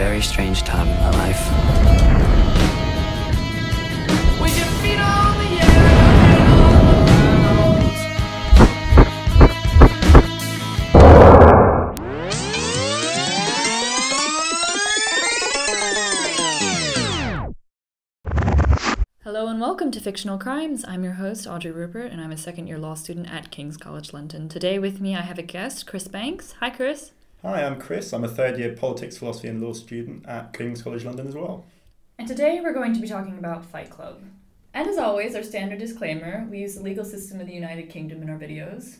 very strange time in my life. With your feet on the air, Hello and welcome to Fictional Crimes. I'm your host, Audrey Ruppert, and I'm a second year law student at King's College London. Today with me, I have a guest, Chris Banks. Hi, Chris. Hi, I'm Chris. I'm a third year politics, philosophy, and law student at King's College London as well. And today we're going to be talking about Fight Club. And as always, our standard disclaimer we use the legal system of the United Kingdom in our videos.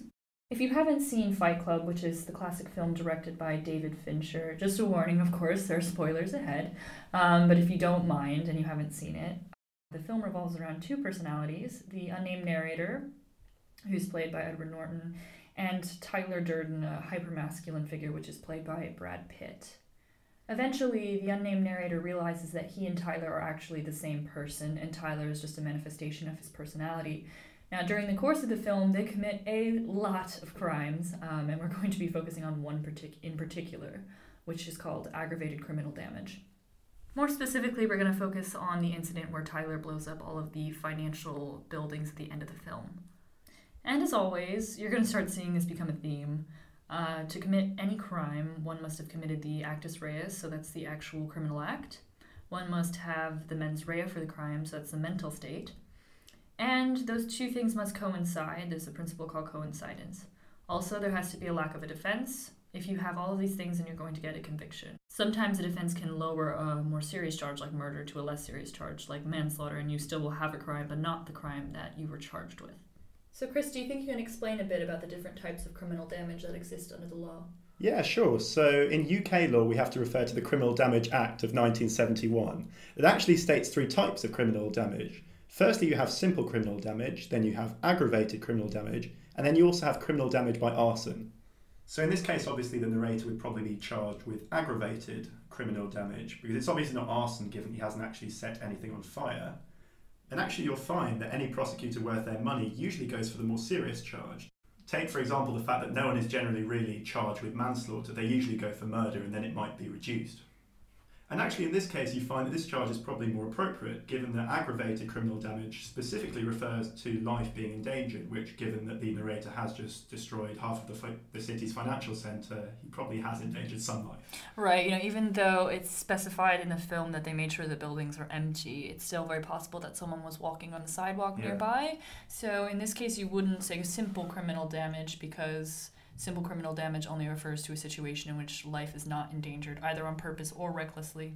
If you haven't seen Fight Club, which is the classic film directed by David Fincher, just a warning, of course, there are spoilers ahead. Um, but if you don't mind and you haven't seen it, the film revolves around two personalities the unnamed narrator, who's played by Edward Norton, and Tyler Durden, a hypermasculine figure, which is played by Brad Pitt. Eventually, the unnamed narrator realizes that he and Tyler are actually the same person, and Tyler is just a manifestation of his personality. Now, during the course of the film, they commit a lot of crimes, um, and we're going to be focusing on one partic- in particular, which is called aggravated criminal damage. More specifically, we're going to focus on the incident where Tyler blows up all of the financial buildings at the end of the film. And as always, you're going to start seeing this become a theme. Uh, to commit any crime, one must have committed the actus reus, so that's the actual criminal act. One must have the mens rea for the crime, so that's the mental state. And those two things must coincide. There's a principle called coincidence. Also, there has to be a lack of a defense. If you have all of these things, then you're going to get a conviction. Sometimes a defense can lower a more serious charge like murder to a less serious charge like manslaughter, and you still will have a crime, but not the crime that you were charged with. So, Chris, do you think you can explain a bit about the different types of criminal damage that exist under the law? Yeah, sure. So in UK law, we have to refer to the Criminal Damage Act of 1971. It actually states three types of criminal damage. Firstly, you have simple criminal damage, then you have aggravated criminal damage, and then you also have criminal damage by arson. So in this case, obviously, the narrator would probably be charged with aggravated criminal damage because it's obviously not arson given he hasn't actually set anything on fire. And actually, you'll find that any prosecutor worth their money usually goes for the more serious charge. Take, for example, the fact that no one is generally really charged with manslaughter. They usually go for murder and then it might be reduced. And actually, in this case, you find that this charge is probably more appropriate, given that aggravated criminal damage specifically refers to life being endangered, which, given that the narrator has just destroyed half of the, fi- the city's financial centre, he probably has endangered some life. Right, you know, even though it's specified in the film that they made sure the buildings are empty, it's still very possible that someone was walking on the sidewalk Yeah. nearby. So in this case, you wouldn't say simple criminal damage because simple criminal damage only refers to a situation in which life is not endangered, either on purpose or recklessly.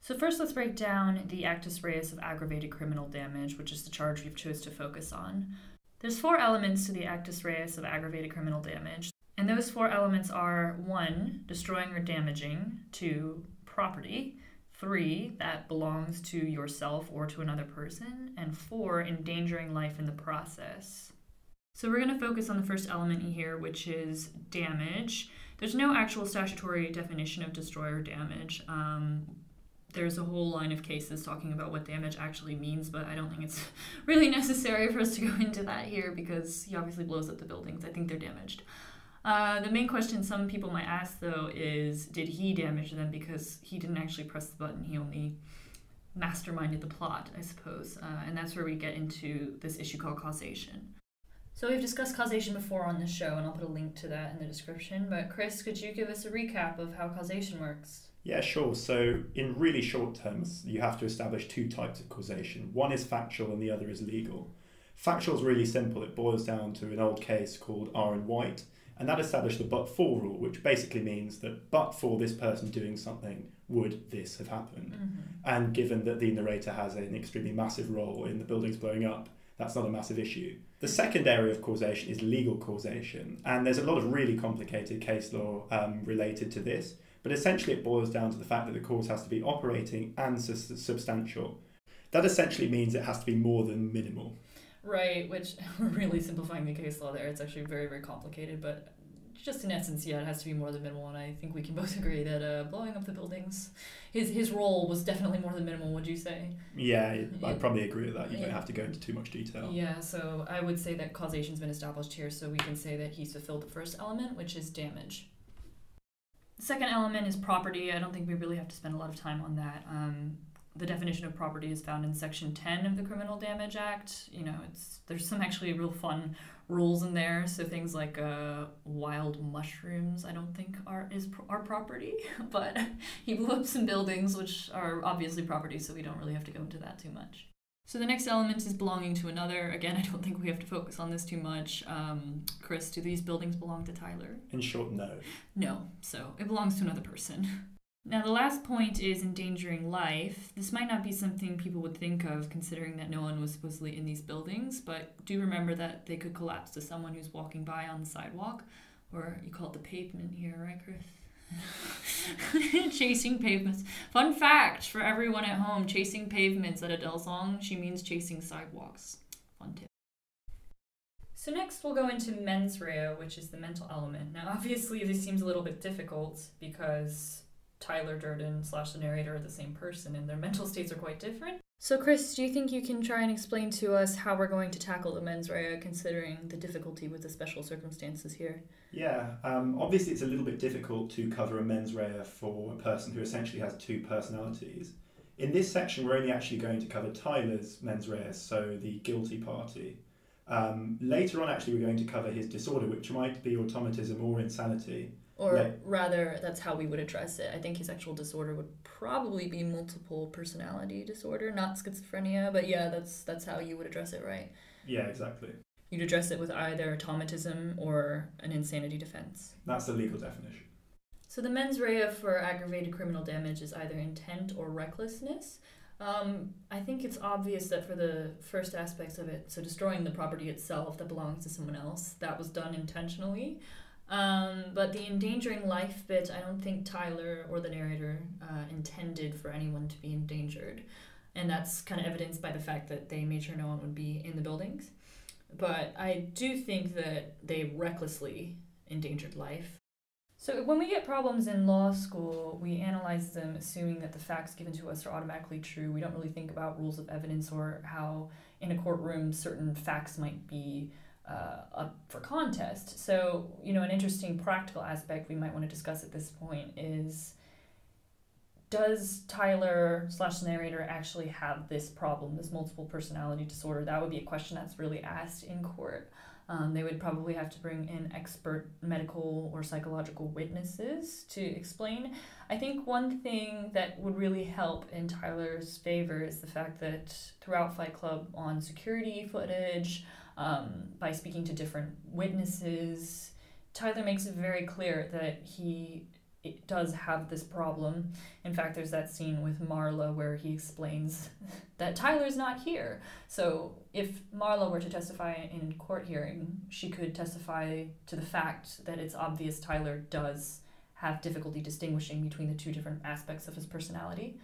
So first, let's break down the actus reus of aggravated criminal damage, which is the charge we've chose to focus on. There's four elements to the actus reus of aggravated criminal damage. And those four elements are one, destroying or damaging, two, property, three, that belongs to yourself or to another person, and four, endangering life in the process. So we're going to focus on the first element here, which is damage. There's no actual statutory definition of destroy or damage. Um, there's a whole line of cases talking about what damage actually means, but I don't think it's really necessary for us to go into that here because he obviously blows up the buildings. I think they're damaged. Uh, the main question some people might ask, though, is did he damage them because he didn't actually press the button? He only masterminded the plot, I suppose. Uh, and that's where we get into this issue called causation. So we've discussed causation before on this show, and I'll put a link to that in the description. But Chris, could you give us a recap of how causation works? Yeah, sure. So, in really short terms, you have to establish two types of causation. One is factual and the other is legal. Factual is really simple. It boils down to an old case called R and White, and that established the but for rule, which basically means that but for this person doing something, would this have happened? Mm-hmm. And given that the narrator has an extremely massive role in the buildings blowing up, that's not a massive issue. The second area of causation is legal causation, and there's a lot of really complicated case law um, related to this. But essentially, it boils down to the fact that the cause has to be operating and sus- substantial. That essentially means it has to be more than minimal. Right, which we're really simplifying the case law there. It's actually very, very complicated, but just in essence, yeah, it has to be more than minimal. And I think we can both agree that uh, blowing up the buildings, his his role was definitely more than minimal. Would you say? Yeah, Yeah. I'd probably agree with that. You don't have to go into too much detail. Yeah, so I would say that causation's been established here, so we can say that he's fulfilled the first element, which is damage. The second element is property. I don't think we really have to spend a lot of time on that. Um, the definition of property is found in section 10 of the criminal damage act you know it's there's some actually real fun rules in there. So things like uh, wild mushrooms i don't think are is our property but he blew up some buildings which are obviously property so we don't really have to go into that too much. So the next element is belonging to another. Again i don't think we have to focus on this too much. Um, chris do these buildings belong to tyler? In short, no. no. So it belongs to another person Now, the last point is endangering life. This might not be something people would think of considering that no one was supposedly in these buildings, but do remember that they could collapse to someone who's walking by on the sidewalk, or you call it the pavement here, right, Chris? chasing pavements. Fun fact for everyone at home chasing pavements at Adele song, she means chasing sidewalks. Fun tip. So next we'll go into mens rea, which is the mental element. Now obviously this seems a little bit difficult because Tyler Durden slash the narrator are the same person and their mental states are quite different. So, Chris, do you think you can try and explain to us how we're going to tackle the mens rea considering the difficulty with the special circumstances here? Yeah, um, obviously it's a little bit difficult to cover a mens rea for a person who essentially has two personalities. In this section, we're only actually going to cover Tyler's mens rea, so the guilty party. Um, later on, actually, we're going to cover his disorder, which might be automatism or insanity. Or Right. rather, that's how we would address it. I think his actual disorder would probably be multiple personality disorder, not schizophrenia. But yeah, that's that's how you would address it, right? Yeah, exactly. You'd address it with either automatism or an insanity defense. That's the legal definition. So the mens rea for aggravated criminal damage is either intent or recklessness. Um, I think it's obvious that for the first aspects of it, so destroying the property itself that belongs to someone else, that was done intentionally. Um, but the endangering life bit, I don't think Tyler or the narrator uh, intended for anyone to be endangered. And that's kind of evidenced by the fact that they made sure no one would be in the buildings. But I do think that they recklessly endangered life. So when we get problems in law school, we analyze them assuming that the facts given to us are automatically true. We don't really think about rules of evidence or how in a courtroom certain facts might be uh, up for contest. So, you know, an interesting practical aspect we might want to discuss at this point is does Tyler slash narrator actually have this problem, this multiple personality disorder? That would be a question that's really asked in court. Um, they would probably have to bring in expert medical or psychological witnesses to explain. I think one thing that would really help in Tyler's favor is the fact that throughout Fight Club on security footage, um, by speaking to different witnesses, Tyler makes it very clear that he it does have this problem. In fact, there's that scene with Marla where he explains that Tyler's not here. So if Marla were to testify in court hearing, she could testify to the fact that it's obvious Tyler does have difficulty distinguishing between the two different aspects of his personality.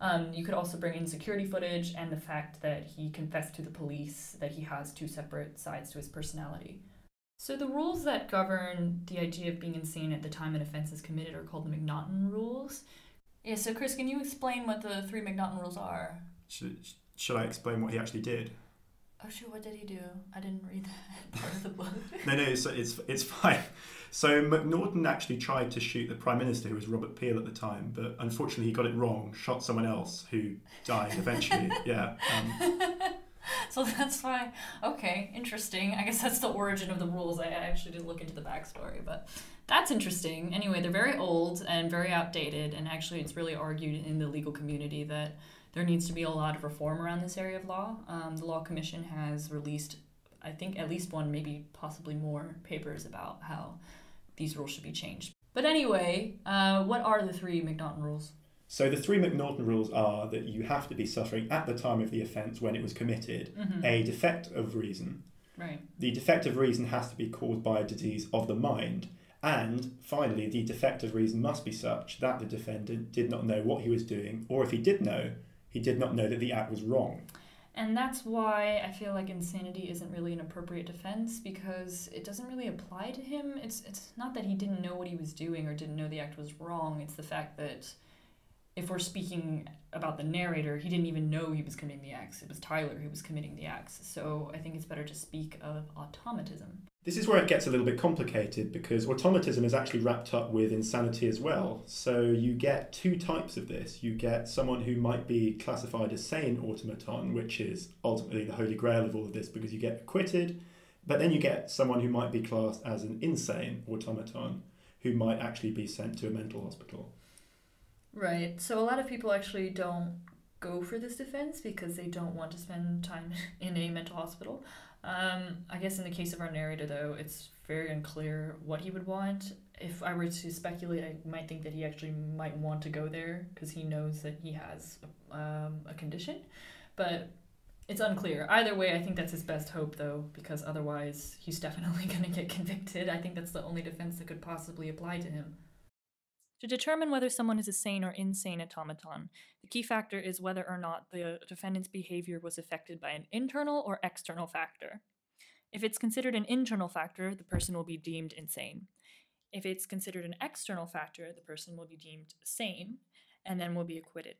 Um, you could also bring in security footage and the fact that he confessed to the police that he has two separate sides to his personality. So the rules that govern the idea of being insane at the time an offense is committed are called the McNaughton rules. Yeah, so Chris, can you explain what the three McNaughton rules are? Should, should I explain what he actually did? Oh shoot, what did he do? I didn't read that part of the book. No, no, it's, it's, it's fine. So McNaughton actually tried to shoot the Prime Minister, who was Robert Peel at the time, but unfortunately he got it wrong, shot someone else who died eventually. yeah. Um, so that's why. Okay, interesting. I guess that's the origin of the rules. I actually didn't look into the backstory, but that's interesting. Anyway, they're very old and very outdated, and actually, it's really argued in the legal community that there needs to be a lot of reform around this area of law. Um, the Law Commission has released, I think, at least one, maybe possibly more papers about how these rules should be changed. But anyway, uh, what are the three McNaughton rules? So the three McNaughton rules are that you have to be suffering at the time of the offence when it was committed Mm-hmm. a defect of reason. Right. The defect of reason has to be caused by a disease of the mind. And finally, the defect of reason must be such that the defendant did not know what he was doing, or if he did know, he did not know that the act was wrong. And that's why I feel like insanity isn't really an appropriate defense because it doesn't really apply to him. It's it's not that he didn't know what he was doing or didn't know the act was wrong. It's the fact that if we're speaking about the narrator, he didn't even know he was committing the acts. It was Tyler who was committing the acts. So I think it's better to speak of automatism. This is where it gets a little bit complicated because automatism is actually wrapped up with insanity as well. So you get two types of this. You get someone who might be classified as sane automaton, which is ultimately the holy grail of all of this because you get acquitted, but then you get someone who might be classed as an insane automaton who might actually be sent to a mental hospital. Right. So a lot of people actually don't go for this defense because they don't want to spend time in a mental hospital. Um, I guess in the case of our narrator, though, it's very unclear what he would want. If I were to speculate, I might think that he actually might want to go there because he knows that he has um, a condition. But it's unclear. Either way, I think that's his best hope, though, because otherwise he's definitely going to get convicted. I think that's the only defense that could possibly apply to him. To determine whether someone is a sane or insane automaton, the key factor is whether or not the defendant's behavior was affected by an internal or external factor. If it's considered an internal factor, the person will be deemed insane. If it's considered an external factor, the person will be deemed sane and then will be acquitted.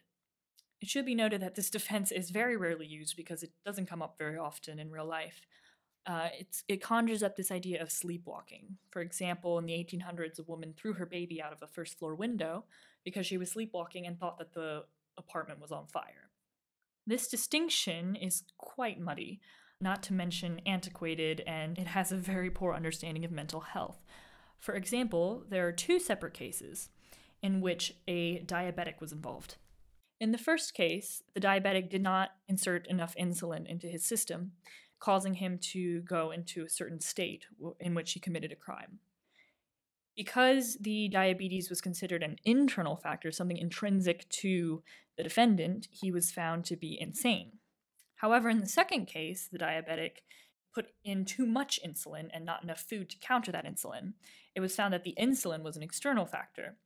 It should be noted that this defense is very rarely used because it doesn't come up very often in real life. Uh, it conjures up this idea of sleepwalking. For example, in the 1800s, a woman threw her baby out of a first floor window because she was sleepwalking and thought that the apartment was on fire. This distinction is quite muddy, not to mention antiquated, and it has a very poor understanding of mental health. For example, there are two separate cases in which a diabetic was involved. In the first case, the diabetic did not insert enough insulin into his system, causing him to go into a certain state in which he committed a crime. Because the diabetes was considered an internal factor, something intrinsic to the defendant, he was found to be insane. However, in the second case, the diabetic put in too much insulin and not enough food to counter that insulin. It was found that the insulin was an external factor,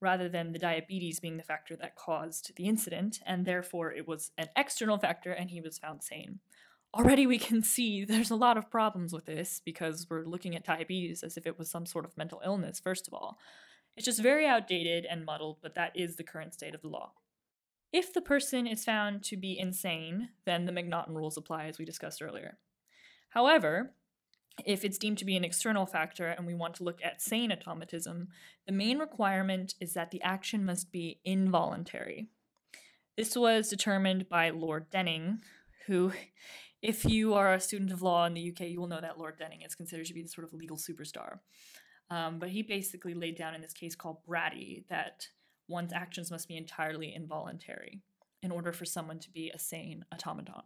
rather than the diabetes being the factor that caused the incident, and therefore it was an external factor and he was found sane already we can see there's a lot of problems with this because we're looking at diabetes as if it was some sort of mental illness, first of all. It's just very outdated and muddled, but that is the current state of the law. If the person is found to be insane, then the McNaughton rules apply, as we discussed earlier. However, if it's deemed to be an external factor and we want to look at sane automatism, the main requirement is that the action must be involuntary. This was determined by Lord Denning, who if you are a student of law in the UK, you will know that Lord Denning is considered to be the sort of legal superstar. Um, but he basically laid down in this case called Bratty that one's actions must be entirely involuntary in order for someone to be a sane automaton.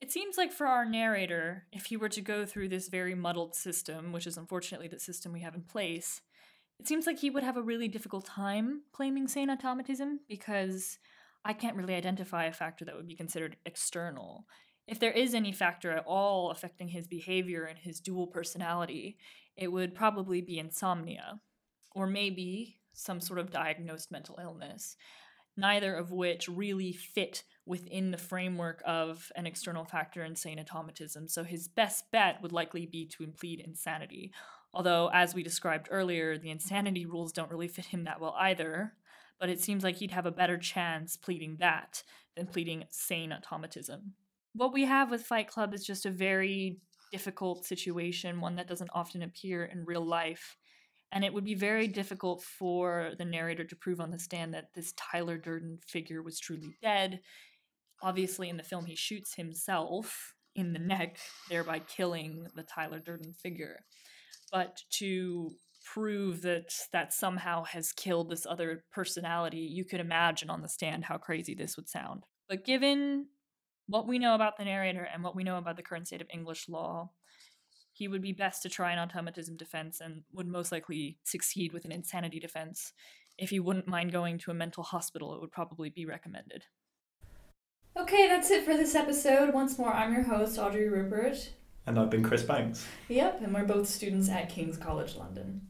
It seems like for our narrator, if he were to go through this very muddled system, which is unfortunately the system we have in place, it seems like he would have a really difficult time claiming sane automatism because I can't really identify a factor that would be considered external if there is any factor at all affecting his behavior and his dual personality, it would probably be insomnia, or maybe some sort of diagnosed mental illness, neither of which really fit within the framework of an external factor insane automatism. So his best bet would likely be to plead insanity. Although, as we described earlier, the insanity rules don't really fit him that well either, but it seems like he'd have a better chance pleading that than pleading sane automatism what we have with Fight Club is just a very difficult situation, one that doesn't often appear in real life. And it would be very difficult for the narrator to prove on the stand that this Tyler Durden figure was truly dead. Obviously, in the film, he shoots himself in the neck, thereby killing the Tyler Durden figure. But to prove that that somehow has killed this other personality, you could imagine on the stand how crazy this would sound. But given what we know about the narrator and what we know about the current state of English law, he would be best to try an automatism defense and would most likely succeed with an insanity defense. If he wouldn't mind going to a mental hospital, it would probably be recommended. Okay, that's it for this episode. Once more, I'm your host, Audrey Ruppert. And I've been Chris Banks. Yep, and we're both students at King's College London.